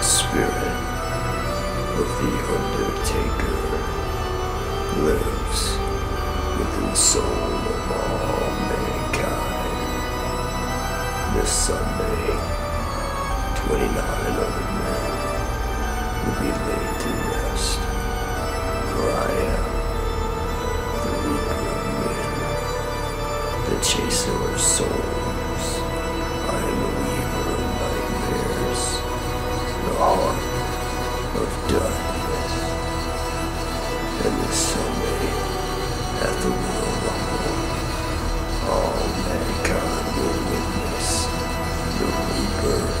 the spirit of the Undertaker lives within the soul of all mankind. This Sunday, 29 other men will be laid to rest, for I am the Reaper, of men, the chaser of souls. of darkness, and the Sunday at the world of all mankind will witness the rebirth.